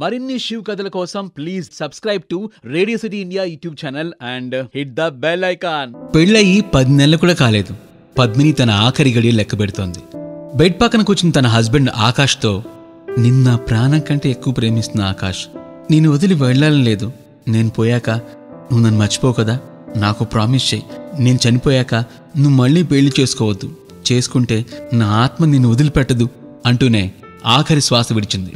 మరిన్ని శివ్ కథల కోసం please subscribe to Radio City India YouTube channel and hit the bell icon. పెళ్ళయి పది నెలలు కూడా కాలేదు. పద్మిని తన ఆఖరి గడియ లెక్క పెడుతోంది. బెడ్ పక్కన కూర్చుని తన హస్బెండ్ ఆకాష్తో నిన్న ప్రాణం కంటే ఎక్కువ ప్రేమిస్తున్న ఆకాష్. నేను వదిలి వెళ్ళాలని లేదు. నేను పోయాక నువ్వు నన్ను మర్చిపోవు కదా. నాకు ప్రామిస్ చేయి. నేను చనిపోయాక నువ్వు మళ్ళీ పెళ్ళి చేసుకోవద్దు. చేసుకుంటే నా ఆత్మ నిన్ను వదిలిపెట్టదు అంటూనే ఆఖరి శ్వాస విడిచింది.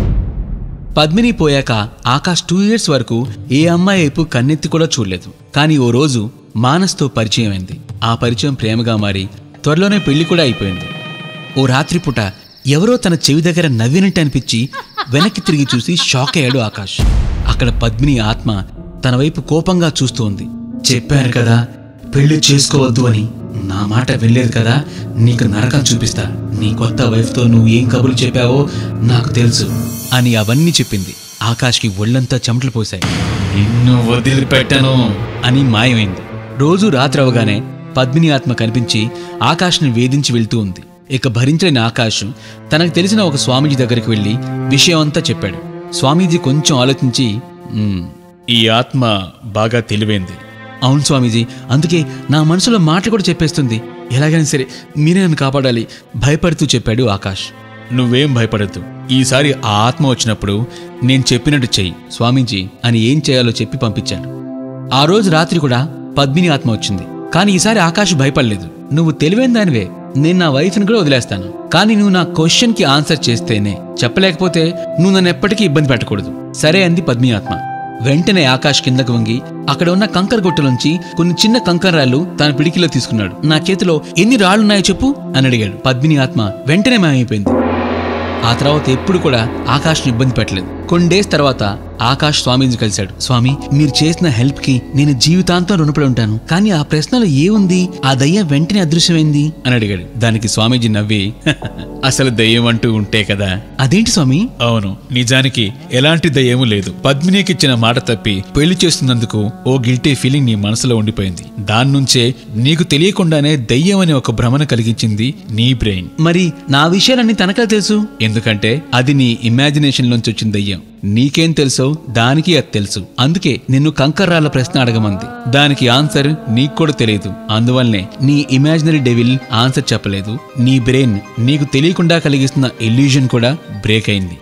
పద్మిని పోయాక ఆకాష్ టూ ఇయర్స్ వరకు ఏ అమ్మాయి వైపు కన్నెత్తి కూడా చూడలేదు. కానీ ఓ రోజు మానస్తో పరిచయం అయింది ఆ పరిచయం ప్రేమగా మారి త్వరలోనే పెళ్ళి కూడా అయిపోయింది. ఓ రాత్రిపూట ఎవరో తన చెవి దగ్గర నవ్వినట్టు అనిపించి వెనక్కి తిరిగి చూసి షాక్ అయ్యాడు ఆకాష్. అక్కడ పద్మిని ఆత్మ తన వైపు కోపంగా చూస్తోంది. చెప్పాను కదా పెళ్ళి చేసుకోవద్దు అని. నా మాట వెళ్ళేది కదా? నీకు నరకం చూపిస్తా. నీ కొత్త వైఫ్తో నువ్వు ఏం కబుర్లు చెప్పావో నాకు తెలుసు. అని అవన్నీ చెప్పింది. ఆకాష్కి ఒళ్ళంతా చెమటలు పోశాయి. నిన్ను వదిలిపెట్టను. అని మాయమైంది. రోజు రాత్రి అవగానే పద్మిని ఆత్మ కనిపించి ఆకాష్ని వేధించి వెళ్తూ ఉంది. ఇక భరించలేని ఆకాష్ తనకు తెలిసిన ఒక స్వామీజీ దగ్గరికి వెళ్ళి విషయం అంతా చెప్పాడు. స్వామీజీ కొంచెం ఆలోచించి "మ్మ్, ఈ ఆత్మ బాగా తెలివైంది. అవును స్వామీజీ అందుకే నా మనసులో మాటలు కూడా చెప్పేస్తుంది. ఎలాగైనా సరే మీరే నన్ను కాపాడాలి భయపడుతూ చెప్పాడు ఆకాష్. నువ్వేం భయపడద్దు. ఈసారి ఆ ఆత్మ వచ్చినప్పుడు నేను చెప్పినట్టు చెయ్యి స్వామీజీ అని ఏం చేయాలో చెప్పి పంపించాను. ఆ రోజు రాత్రి కూడా పద్మిని ఆత్మ వచ్చింది. కానీ ఈసారి ఆకాష్ భయపడలేదు. నువ్వు తెలివైన దానివే. నేను నా వైఫ్ని కూడా వదిలేస్తాను. కానీ నువ్వు నా క్వశ్చన్కి ఆన్సర్ చేస్తేనే చెప్పలేకపోతే నువ్వు నన్ను ఎప్పటికీ ఇబ్బంది పెట్టకూడదు. సరే అంది పద్మిని ఆత్మ. వెంటనే ఆకాష్ కిందకు వంగి అక్కడ ఉన్న కంకర గుట్టలోంచి కొన్ని చిన్న కంకర రాళ్ళు తన పిడికిలో తీసుకున్నాడు. నా చేతిలో ఎన్ని రాళ్ళున్నాయో చెప్పు అని అడిగాడు. పద్మిని ఆత్మ వెంటనే మాయమైపోయింది. ఆ తర్వాత ఎప్పుడు కూడా ఆకాష్ను ఇబ్బంది పెట్టలేదు. కొన్ని డేస్ తర్వాత ఆకాష్ స్వామీజీ కలిశాడు. స్వామి మీరు చేసిన హెల్ప్కి నేను జీవితాంతం రుణపడి ఉంటాను. కానీ ఆ ప్రశ్నలో ఏముంది? ఆ దయ్యం వెంటనే అదృశ్యమైంది? అని అడిగాడు. దానికి స్వామీజీ నవ్వి అసలు దయ్యం అంటూ ఉంటే కదా? అదేంటి స్వామి? అవును నిజానికి ఎలాంటి దయ్యమూ లేదు. పద్మినికి ఇచ్చిన మాట తప్పి పెళ్ళి చేస్తున్నందుకు ఓ గిల్టీ ఫీలింగ్ నీ మనసులో ఉండిపోయింది. దాని నుంచే నీకు తెలియకుండానే దయ్యం అనే ఒక భ్రమను కలిగించింది నీ బ్రెయిన్. మరి నా విషయాలన్నీ తనకా తెలుసు? ఎందుకంటే అది నీ ఇమాజినేషన్ నుంచి వచ్చిన దయ్యం. నీకేం తెలుసో? దానికి అది తెలుసు. అందుకే నిన్ను కంకర్రాల ప్రశ్న అడగమంది. దానికి ఆన్సర్ నీకు కూడా తెలియదు. అందువల్లనే నీ ఇమాజినరీ డెవిల్ ఆన్సర్ చెప్పలేదు. నీ బ్రెయిన్ నీకు తెలియకుండా కలిగిస్తున్న ఇల్యూజన్ కూడా బ్రేక్ అయింది.